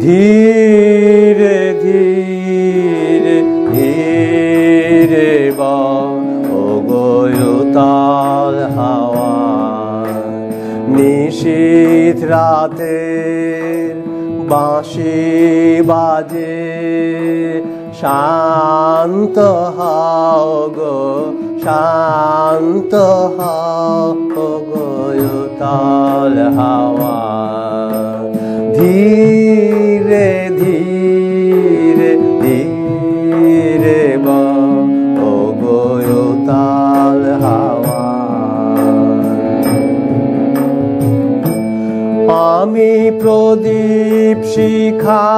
ধীরে ধীরে ধীরে বগয়তাল হাওয়া নিশীথ রাতে বাঁশি বাজে, শান্ত হাও গো, শান্ত হাও গয়তাল হাওয়া আমি প্রদীপ শিখা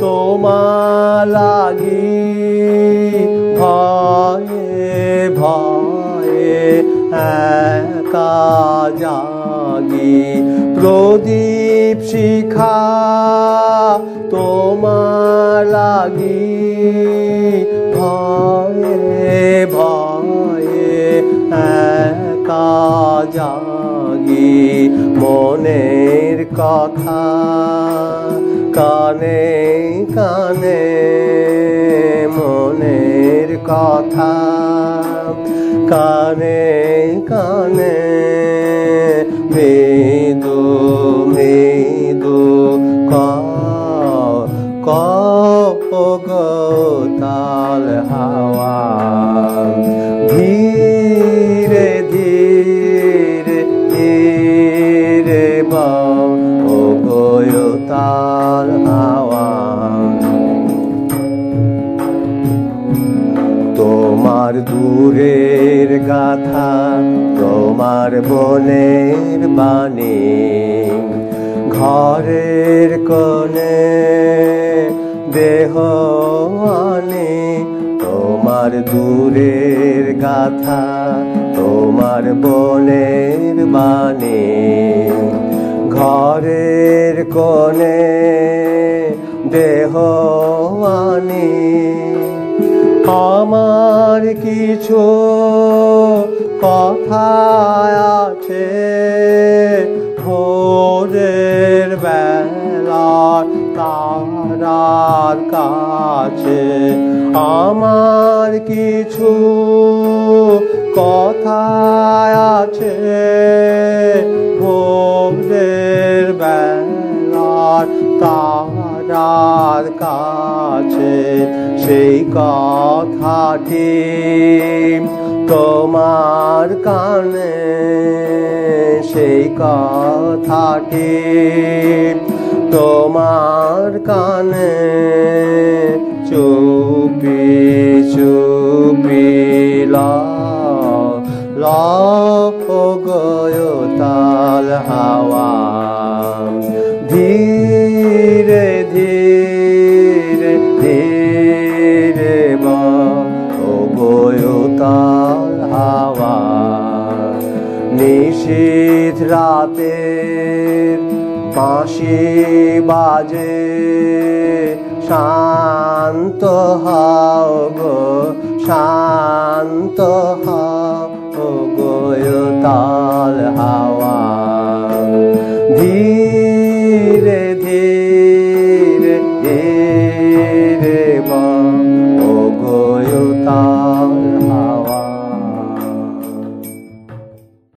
তোমার লাগি। ভয়ে ভয়ে একা জাগি। প্রদীপ শিখা তোমার লাগি। মনের কথা কানে কানে, মনের কথা কানে কানে। মৃদু মৃদু ক ক তাল, হাওয়া। ধীরে ধীরে তোমার দূরের গাথা, তোমার বনের বাণী। ঘরের কোণে দেহ আনে, তোমার দূরের গাথা, তোমার বনের বাণী। ঘরের কোণে দেহ আনে আমার কিছু কথা আছে ভোরের বেলার তারার কাছে। আমার কিছু কথা আছে ভোরের বেলার তারার কাছে সেই কথাটি তোমার কানে সেই কথাটি তোমার কানে চুপি চুপি, লা গয়তাল হাওয়া ধীরে ধীরে গয়তাল হাওয়া। নিশীথ রাতের বাঁশি বাজে, শান্ত হাও গো, শান্ত হাও গয়তাল হাওয়া।